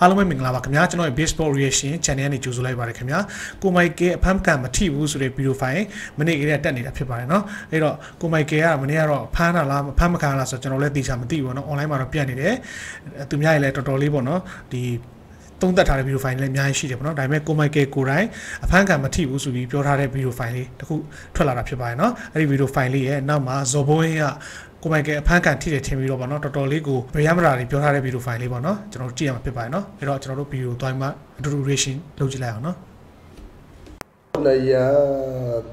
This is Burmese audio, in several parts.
အားလုံးပဲမင်္ဂလာပါခင်ဗျာကျွန်တော်ရဲ့ baseball reaction channel နဲ့ကြိုဆိုလိုက်ပါရခင်ဗျာကိုမိုက်ကယ်အဖမ်းကန်မထိဘူးဆိုတဲ့ဗီဒီယိုဖိုင်မနေ့ကလေးတက်နေတာဖြစ်ပါတယ်เนาะအဲ့တော့ကိုမိုက်ကယ်ကမနေ့ကတော့ဖမ်းတာလားဖမ်းမခံလားဆိုတော့ကျွန်တော်လည်းသိချာမသိဘူးเนาะ online မှာတော့ပြတ်နေတယ်သူများရေလည်းတော်တော်လေးပေါ့เนาะဒီသုံးသက်ထားတဲ့ဗီဒီယိုဖိုင်လည်းအများကြီးရှိတယ်ပေါ့နော်ဒါပေမဲ့ကိုမိုက်ကယ်ကိုတိုင်းအဖမ်းခံမထိဘူးဆိုပြီးပြောထားတဲ့ဗီဒီယိုဖိုင်လေးတခုထွက်လာတာဖြစ်ပါတယ်နော်အဲ့ဒီဗီဒီယိုဖိုင်လေးရဲ့နောက်မှာဇော်ဘိုးရင်းက ကိုမိုက်ကယ်အဖမ်းခံထိတယ်ထင်ပြီးတော့ပေါ့နော်တော်တော်လေးကိုဗရမရာတွေပြောထားတဲ့ဗီဒီယိုဖိုင်လေးပေါ့နော်ကျွန်တော်တို့ကြည့်ရမှာဖြစ်ပါတယ်နော်အဲ့တော့ကျွန်တော်တို့ဗီဒီယိုသွားမှအတူတူ reaction လုပ်ကြည့်လိုက်အောင်နော်လရ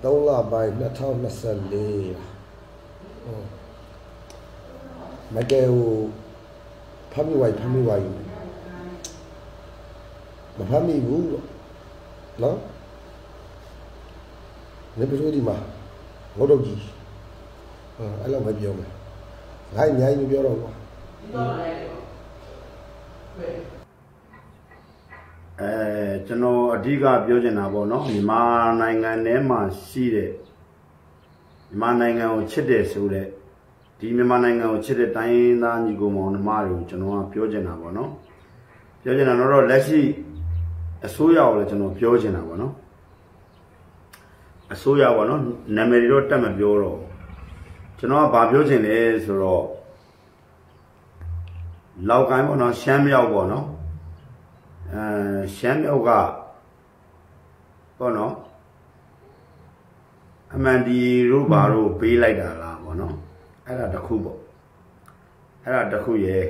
3လပိုင်း2024မကဲဟိုဖမ်းမိဝိုင်ဖမ်းမိဝိုင်မဖမ်းမိဘူးနော်နေပြလို့ဒီမှာငေါတော့ကြီးအဲ့လိုမပြောမယ် ငါ့ညာကြီးမပြောတော့ဘူးအဲကျွန်တော်အဓိကပြောချင်တာပေါ့နော်မြန်မာနိုင်ငံထဲမှာရှိတဲ့မြန်မာနိုင်ငံကိုချစ်တယ်ဆိုတဲ့ဒီမြန်မာနိုင်ငံကိုချစ်တဲ့တိုင်းရင်းသားညီကိုမောင်နှမတွေကိုကျွန်တော်ကပြောချင်တာပေါ့နော်ပြောချင်တာတော့လက်ရှိအစိုးရကိုလည်းကျွန်တော်ပြောချင်တာပေါ့နော်အစိုးရပေါ့နော်နာမည်တွေတော့တက်မပြောတော့ ကျွန်တော်ကဘာပြောချင်လဲဆိုတော့လောက်ကိုင်းပေါ့နော်ရှမ်းမြောက်ပေါ့နော်အဲရှမ်းမြောက်ကပေါ့နော်အမှန်ဒီတို့ဘာတို့ပေးလိုက်တာလားပေါ့နော်အဲ့ဒါတခုပေါ့အဲ့ဒါတခုရဲ့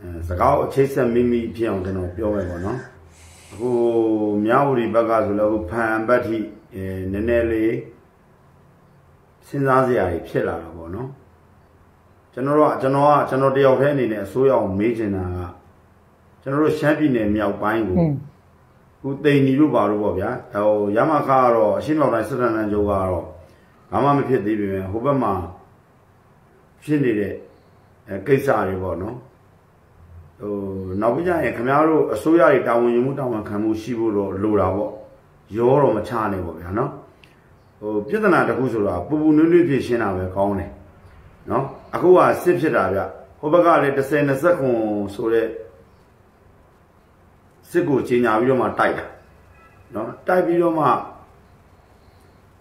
အဲစကားအခြေဆက်မိမိဖြစ်အောင်ကျွန်တော်ပြောမယ်ပေါ့နော်အခုမြောက်ဝတီဘက်ကဆိုလည်းအခုဖန်ပတ်ထိအဲနည်းနည်းလေး စဉ်းစားစရာကြီးဖြစ်လာတာပေါ့နော်ကျွန်တော်တို့ကကျွန်တော်ကကျွန်တော်တယောက်တည်းအနေနဲ့အစိုးရအောင်မေးချင်တာကကျွန်တော်တို့ရှမ်းပြည်နယ်မြောက်ပိုင်းကိုခုတိန်နီတို့ပါလို့ပေါ့ဗျာဟိုရမခါကတော့အရှင်းမြောက်တိုင်းစစ်တပ်နန်းချုပ်ကတော့ဘာမှမဖြစ်သေးပြီပဲဟိုဘက်မှာဖြစ်နေတဲ့အဲကိစ္စတွေပေါ့နော်ဟိုနောက်ပြကြရင်ခင်ဗျားတို့အစိုးရတွေတာဝန်ယူမှုတာဝန်ခံမှုရှိဖို့တော့လိုတာပေါ့ရောတော့မချနိုင်ပေါ့ဗျာနော် ဟိုပြဿနာတစ်ခုဆိုတာပူပူနွေ့နွေ့ဖြစ်ရှင်းတာပဲကောင်းတယ်နော်အခုကစစ်ဖြစ်တာဗျဟိုဘက်ကလည်း30 20ခွန်ဆိုတဲ့စစ်ကိုကြီးညာပြီးတော့မှတိုက်တာနော်တိုက်ပြီးတော့မှ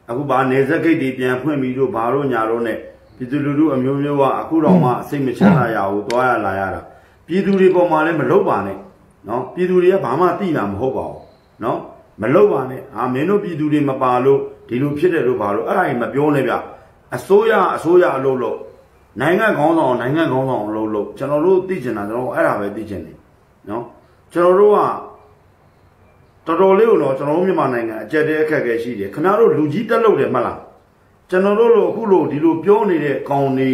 အခုဗာနေဇက်ဂိတ်တွေပြန်ဖွင့်ပြီးတော့ဘာလို့ညာတော့ ਨੇ ပြည်သူလူထုအမျိုးမျိုးကအခုတော့မှစိတ်မချမ်းသာရဘူးတွားရလာရတာပြည်သူတွေပေါ်မှာလည်းမလုတ်ပါနဲ့နော်ပြည်သူတွေကဘာမှသိတာမဟုတ်ပါဘူးနော် မလုတ်ပါနဲ့ဟာမင်းတို့ပြည်သူတွေမပါလို့ဒီလိုဖြစ်တယ်လို့ဘာလို့အဲ့ဒါကြီးမပြောနဲ့ဗျအစိုးရအစိုးရအလုပ်လုပ်နိုင်ငံခေါင်းဆောင်နိုင်ငံခေါင်းဆောင်အလုပ်လုပ်ကျွန်တော်တို့သိကျင်တာကျွန်တော်အဲ့ဒါပဲသိကျင်တယ်နော်ကျွန်တော်တို့ကတော်တော်လေးကိုတော့ကျွန်တော်တို့မြန်မာနိုင်ငံအကြက်တဲအခက်အခဲရှိတယ်ခင်ဗျားတို့လူကြီးတက်လို့တယ်မှတ်လားကျွန်တော်တို့လိုအခုလိုဒီလိုပြောနေတဲ့ကောင်တွေ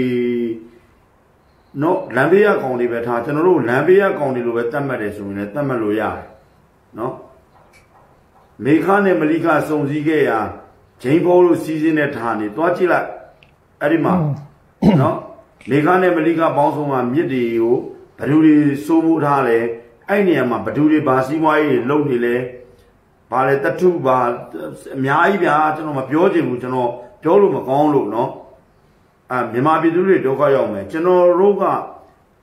နော်လမ်းဘေးရကောင်တွေပဲထားကျွန်တော်တို့လမ်းဘေးရကောင်တွေလိုပဲတတ်မှတ်တယ်ဆိုရင်လည်းတတ်မှတ်လို့ရတယ်နော် မေခနဲ့မလိခစုံစည်းခဲ့ရာဂျိန်ဖောလို့စီးစင်းတဲ့ဌာနေသွားကြည့်လိုက်အဲ့ဒီမှာနော်မေခနဲ့မလိခပေါင်းစုံမှာမြစ်တွေကိုဘဒူတွေစိုးမိုးထားတယ်အဲ့နေရာမှာဘဒူတွေဘာစီးပွားရေးလုပ်နေလဲဘာလဲတထုဘာအများကြီးဗျာကျွန်တော်မပြောချင်ဘူးကျွန်တော်ပြောလို့မကောင်းလို့နော်အဲမြန်မာပြည်သူတွေဒုက္ခရောက်မယ်ကျွန်တော်တို့က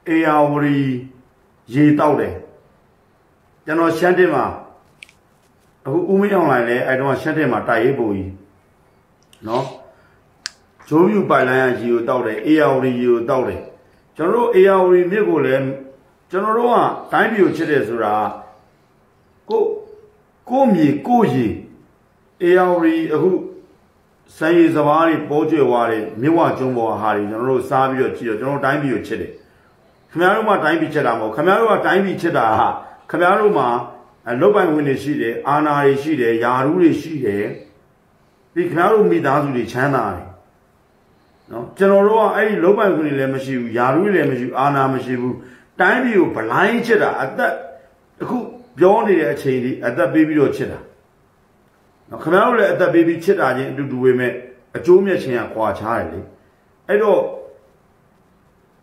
အေယာဝရီရေတောက်တယ်ကျွန်တော်ရှမ်းတင်မှာ အခုဦးမင်းအောင်လိုင်းလည်းအဲတုန်းကရှက်တဲ့မှာတိုက်ရေးပုံကြီးနော်ဂျိုးမြူပိုင်လိုင်းကရေကိုတောက်တယ်အေယာဝတီရေကိုတောက်တယ်ကျွန်တော်တို့အေယာဝတီမြစ်ကိုလည်းကျွန်တော်တို့ကတိုင်းပြည်ကိုချစ်တယ်ဆိုတာကိုကိုမြေကိုရေအေယာဝတီအခုစံရီစပားတွေပေါ်ကျွယ်ဝါတွေမြဝကျုံပေါ်ဟာတွေကျွန်တော်တို့စားပြီးတော့ကြည့်တော့ကျွန်တော်တိုင်းပြည်ကိုချစ်တယ်ခင်ဗျားတို့မှတိုင်းပြည်ချစ်တာမဟုတ်ခင်ဗျားတို့ကတိုင်းပြည်ချစ်တာဟာခင်ဗျားတို့မှာ လုတ်ပိုင်ဝင်တွေရှိတယ်အာနာတွေရှိတယ်ယာရုတွေရှိတယ်ဒီခင်ဗျားတို့မိသားစုတွေချမ်းသာတယ်နော်ကျွန်တော်တို့ကအဲ့ဒီလုတ်ပိုင်ဝင်တွေလည်းမရှိဘူးယာရုတွေလည်းမရှိဘူးအာနာမရှိဘူးတိုင်းပြည်ကိုဗလိုင်းချစ်တာအသက်အခုပြောနေတဲ့အချိန်ဒီအသက်ပေးပြီးတော့ချစ်တာနော်ခင်ဗျားတို့လည်းအသက်ပေးပြီးချစ်တာချင်းအတူတူပဲမဲ့အကျိုးမြတ်ချင်းကခွာချားတယ်လေအဲ့တော့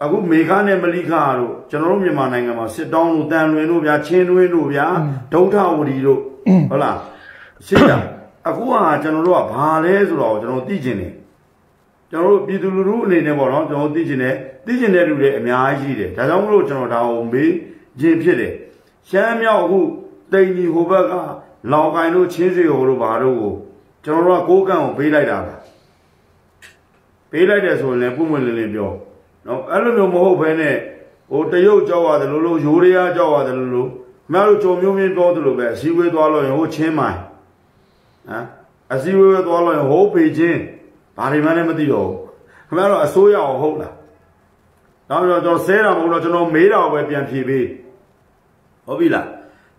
အခုမေခနဲ့မလိခတို့ကျွန်တော်တို့မြန်မာနိုင်ငံမှာစစ်တောင်းတို့တန်လွင်တို့ဗျာချင်းတွင်းတို့ဗျာဒုဋ္ဌဝတီတို့ဟုတ်လားစစ်တာအခုကကျွန်တော်တို့ကဘာလဲဆိုတော့ကျွန်တော်သိကျင်တယ်ကျွန်တော်တို့ပြည်သူလူထုအနေနဲ့ပေါ့နော်ကျွန်တော်သိကျင်တယ်သိကျင်တဲ့လူတွေအများကြီးရှိတယ်ဒါကြောင့်မလို့ကျွန်တော်ဒါကိုမေးခြင်းဖြစ်တယ်ရှမ်းမြောက်အခုတိန်ကြီးဟိုဘက်ကလောင်ကိုင်တို့ချင်းစီဟိုတို့ဘာတို့ကိုကျွန်တော်တို့ကကိုးကန့်ကိုပေးလိုက်တာလားပေးလိုက်တယ်ဆိုရင်လည်းပုံမှန်လင်းလင်းပြော နော်အဲ့လိုမျိုးမဟုတ်ဘဲနဲ့ဟိုတရုတ်ကြောက်ရတယ်လို့လို့ရိုးရရကြောက်ရတယ်လို့လို့ခင်ဗျားတို့ကြုံမျိုးမင်းပြောသလိုပဲအစည်းအဝေးသွားလို့ရင်ဟိုချင်းမိုင်ဟမ်အစည်းအဝေးသွားလို့ရင်ဟိုပေချင်းဘာတွေမှလည်းမသိတော့ဘူးခင်ဗျားတို့အစိုးရအောင်ဟုတ်လားနောက်တော့ကျွန်တော်ဆဲတာမဟုတ်တော့ကျွန်တော်မေးတာပဲပြန်ဖြေပေးဟုတ်ပြီလား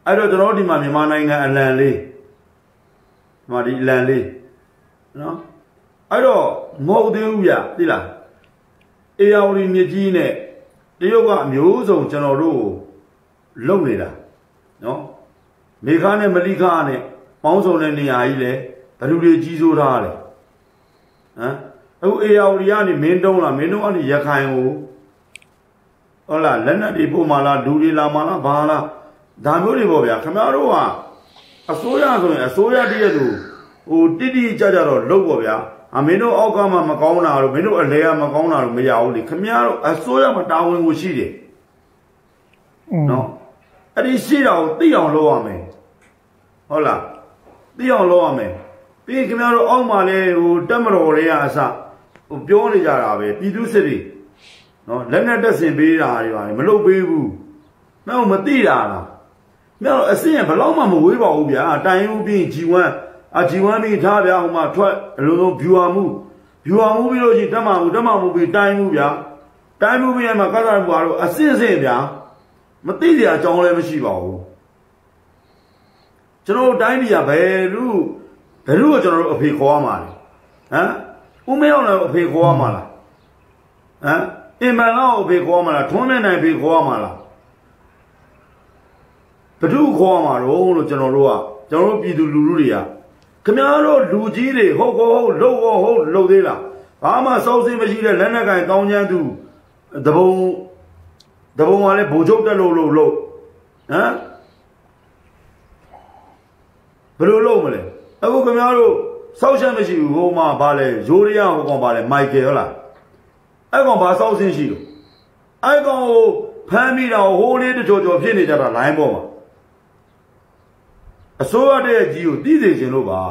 အဲ့တော့ကျွန်တော်ဒီမှာမြန်မာနိုင်ငံအလံလေးဒီမှာဒီအလံလေးနော်အဲ့တော့မဟုတ်သေးဘူးဗျသိလား အေယာဝတီမြစ်ကြီးနဲ့တရုတ်ကအမျိုးစုံကျွန်တော်တို့ကိုလုံနေတာနော်မေခါနဲ့မလိခါနဲ့ပေါင်းစုံတဲ့နေရာကြီးလဲဘယ်လူတွေကြီးစိုးထားလဲဟမ်အခုအေယာဝတီကနေမင်းတုံးလားမင်းတုံးကနေရခိုင်ကိုဟုတ်လားလက်နက်တွေပို့မှလားလူတွေလာမှလားဘာလားဒါမျိုးတွေပေါ့ဗျာခင်ဗျားတို့ကအစိုးရဆိုရင်အစိုးရတည်းရဲ့သူဟိုတိတိကျကျတော့လုပ်ပေါ့ဗျာ အမင်းတို့အောက်ကမှမကောင်းတာလို့မင်းတို့အလဲကမကောင်းတာလို့မရဘူးလေခင်ဗျားတို့အစိုးရမှာတာဝန်ကိုရှိတယ်နော်အဲ့ဒီရှိတာကိုသိအောင်လုပ်ရမယ်ဟုတ်လားသိအောင်လုပ်ရမယ်ပြီးခင်ဗျားတို့အောက်မှာလဲဟိုတက်မတော်တွေကအစဟိုပြောနေကြတာပဲပြည်သူစစ်တွေနော်လက်နဲ့တက်ဆင်ပေးတာတွေပါမလုပ်ပေးဘူးမဟုတ်မသိတာလားမြောက်အစင်ဘယ်တော့မှမဝေးပါဘူးဗျာတိုင်ဦးပြီး G1 အ G1 ပြီးထားဗျာဟိုမှာထွက်အလုံးစုံ viewer မှု viewer မှုပြီးလို့ရှိရင်တက်မှမှုတက်မှမှုပြီးတိုင်မှုဗျာတိုင်မှုပြီးရင်မှကစားမှုပါတော့အစင်စင်ဗျာမသိစရာအကြောင်းလည်းမရှိပါဘူးကျွန်တော်တို့တိုင်းပြည်ကဘယ်လူဘယ်လူကိုကျွန်တော်တို့အဖေခေါ်ရမှာလဲဟမ်ဦးမေအောင်လည်းအဖေခေါ်ရမှာလားဟမ်အင်မန်လောက်အဖေခေါ်ရမှာလားထွန်းနေနိုင်ဖေခေါ်ရမှာလားဘဒုခေါ်ရမှာတော့လို့ကျွန်တော်တို့ကကျွန်တော်တို့ပြည်သူလူထုတွေက ခမည်းတော်လူကြီးတွေဟုတ်ကောဟုတ်လှုပ်ကောဟုတ်လှုပ်သေးလားဘာမှစောက်စင်းမရှိတဲ့လက်နက်ကင်ကောင်းချမ်းသူတဘုံတဘုံကလည်းဗိုလ်ချုပ်တက်လို့လို့လို့ဟမ်ဘယ်လိုလုပ်မလဲအခုခမည်းတော်စောက်ချက်မရှိဘူးဟိုမှာဗာလဲရိုးရရဟိုကောင်ဗာလဲမိုက်ကယ်ဟုတ်လားအဲ့ကောင်ဘာစောက်စင်းရှိလို့အဲ့ကောင်ကိုဖမ်းမိတာဟိုးလေးတကြောကြောဖြစ်နေကြတာလိုင်းပေါ်မှာ အစိုးရတဲ့ကြီးကိုသိစေခြင်းလို့ပါ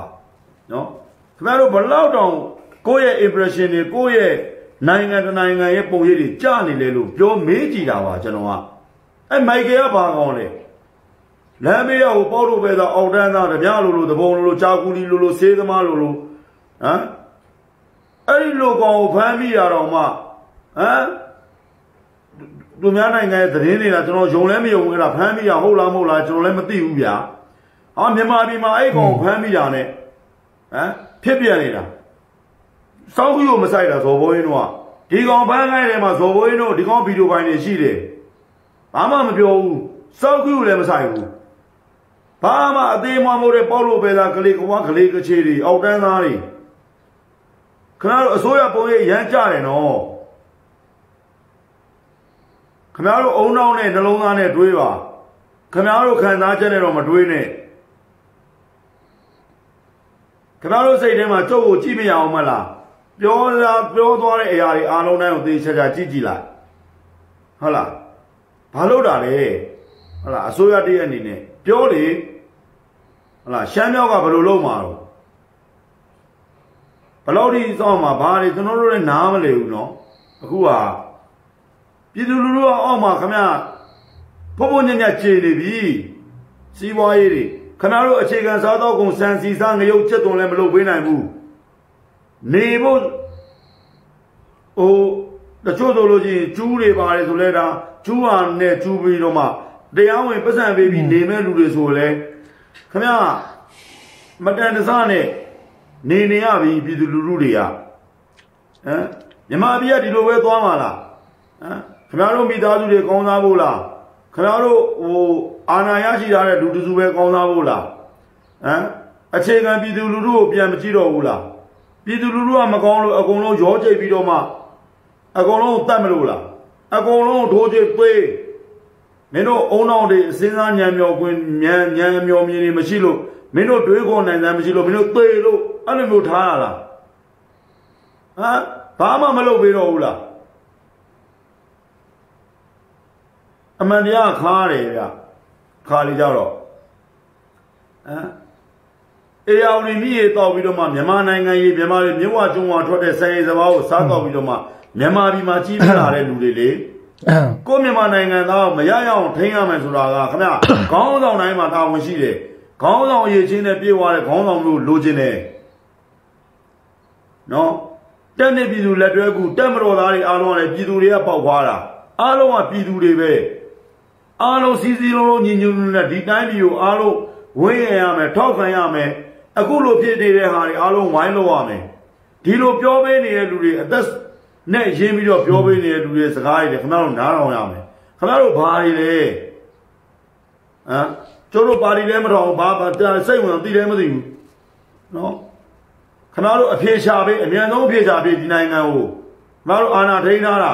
နော်ခင်ဗျားတို့ဘလောက်တောင်ကိုယ့်ရဲ့ impression တွေကိုယ့်ရဲ့နိုင်ငံတနိုင်ငံရဲ့ပုံရိပ်တွေကြားနေလေလို့ပြောမေးကြည့်တာပါကျွန်တော်ကအဲမိုက်ကယ်ကဘာကောင်းလဲလမ်းမေးရကိုပေါ့လို့ပဲသာအောက်တန်းသားတပြားလိုလိုတဘုံလိုလိုကြာကူလီလိုလိုဆေးသမားလိုလိုဟမ်အဲ့ဒီလိုကောင်ကိုဖမ်းမိရတော့မှဟမ်သူများနိုင်ငံရဲ့သတင်းတွေကကျွန်တော်ယုံလဲမယုံဘူးအဲ့ဒါဖမ်းမိရဟုတ်လားမဟုတ်လားကျွန်တော်လည်းမသိဘူးဗျာ ဟာမြန်မာပြည်မှာအဲ့ကောင်ဖမ်းမိတာနဲ့ဟမ်ဖြစ်ပြနေတာစောင်းကြီးကိုမဆိုင်တာဇော်ဘိုးရင်းတို့ကဒီကောင်ဖမ်းခိုင်းတယ်မှာဇော်ဘိုးရင်းတို့ဒီကောင်ဗီဒီယိုပိုင်းတွေရှိတယ်ဘာမှမပြောဘူးစောင်းကြီးကိုလည်းမဆိုင်ဘူးဘာမှအသေးမမိုးတဲ့ပေါ့လို့ပဲသားကလေးကွာကလေးကချေတွေအောက်တန်းသားတွေခဏတော့အစိုးရပုံရိပ်ရမ်းကြတယ်နော်ခမရတို့အုံနောက်နဲ့နှလုံးသားနဲ့တွေးပါခမရတို့ခံစားချက်နဲ့တော့မတွေးနဲ့ ခင်ဗျားတို့စိတ်ထဲမှာကျုပ်ကိုကြည့်မရအောင်မလားပြောလာပြောသွားတဲ့အရာတွေအားလုံးတိုင်းကိုသိချာချာကြည့်ကြည့်လိုက်ဟုတ်လားဘာလို့တာလဲဟုတ်လားအစိုးရတည်းအနေနဲ့ပြောလေဟုတ်လားရှမ်းမြောက်ကဘယ်လိုလုပ်မှာတော့ဘယ်လောက်ထိစောင့်မှာဘာတွေကျွန်တော်တို့လည်းနားမလည်ဘူးเนาะအခုကပြည်သူလူထုကအောက်မှာခင်ဗျာဖုံဖုံညံ့ညံ့ခြေနေပြီစီးပွားရေးတွေ ခဏတို့အခြေခံစားတော့ကုန်စံစီစားငရုတ်ချက်သွန်လည်းမလုပ်ပေးနိုင်ဘူးနေဖို့ဟိုတချို့ဆိုလို့ချင်းကျူးတွေပါတယ်ဆိုလဲဒါကျူးဟာနဲ့ကျူးပြီးတော့မှတရားဝင်ပတ်စံပေးပြီးနေမဲ့လူတွေဆိုလဲခမရမတန်တဆနဲ့နေနေရပြီပြည်သူလူထုတွေကဟမ်မြမပြည်ကဒီလိုပဲသွားမှာလားဟမ်ခမရတို့မိသားစုတွေကောင်းစားဖို့လား ခမရတို့ဟိုအာဏာရရှိထားတဲ့လူတစုပဲကောင်းစားဖို့လားဟမ်အခြေခံပြည်သူလူထုကိုပြန်မကြည့်တော့ဘူးလားပြည်သူလူထုကမကောင်းလို့အကုန်လုံးရောကြိတ်ပြီးတော့မှအကုန်လုံးတတ်မလို့လားအကုန်လုံးဒိုးကြိတ်ပေးမင်းတို့အုံနောက်တွေအစင်းစားညံမျောကွင်းညံညံမျောမြင်နေမရှိလို့မင်းတို့တွေးခေါ်နိုင်တယ်မရှိလို့မင်းတို့သေလို့အဲ့လိုမျိုးထားရလားဟမ်ဘာမှမလုပ်ပေးတော့ဘူးလားဟ အမှန်တရားခါတယ်ဗျခါလေကြတော့ဟမ်အေယောင်နေမြည်တောက်ပြီးတော့မှမြန်မာနိုင်ငံရေးမြန်မာတွေမြဝကျုံဝါထွက်တဲ့ဆိုင်ရေးစဘာကိုစားတော့ပြီးတော့မှမြန်မာပြည်မှာကြီးပြလာတဲ့လူတွေလေအမ်ကိုမြန်မာနိုင်ငံသားမရရအောင်ထိန်းရမယ်ဆိုတာကခင်ဗျခေါင်းဆောင်တိုင်းမှာတာဝန်ရှိတယ်ခေါင်းဆောင်အရေးချင်းနဲ့ပြေးသွားတဲ့ခေါင်းဆောင်မျိုးလိုချင်တယ်နော်တက်နေပြည်သူလက်တွဲကူတက်မတော်သားတွေအားလုံးကလည်းပြည်သူတွေကပေါက်ခွာတာအားလုံးကပြည်သူတွေပဲ အားလုံးစီစီလုံးလုံးညီညွတ်ညွတ်နဲ့ဒီတိုင်းပြည်ကိုအားလုံးဝင်းရရမယ်ထောက်ခံရမယ်အခုလိုဖြစ်နေတဲ့ဟာတွေအားလုံးဝိုင်းလို့ရမယ်ဒီလိုပြောပေးနေတဲ့လူတွေအသက်နဲ့ရင်းပြီးတော့ပြောပေးနေတဲ့လူတွေစကားတွေခင်ဗျားတို့နားထောင်ရမယ်ခင်ဗျားတို့ဘာတွေလဲဟမ်ကျတို့ပါတီလည်းမတော်ဘာဘာစိတ်ဝင်သိလည်းမသိဘူးနော်ခဏတို့အဖြေရှာပေးအမြန်ဆုံးအဖြေရှာပေးဒီနိုင်ငံကိုခဏတို့အာဏာထိန်းထားတာ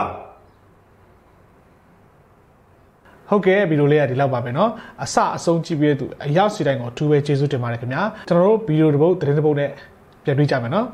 ဟုတ်ကဲ့ဗီဒီယိုလေးကဒီလောက်ပါပဲเนาะအစအဆုံးကြည့်ပြီးတဲ့သူအရောက်စီတိုင်းကိုအထူးပဲကျေးဇူးတင်ပါတယ်ခင်ဗျာကျွန်တော်တို့ဗီဒီယိုတစ်ပုတ်သတင်းတစ်ပုတ်နဲ့ပြန်တွေ့ကြမယ်เนาะ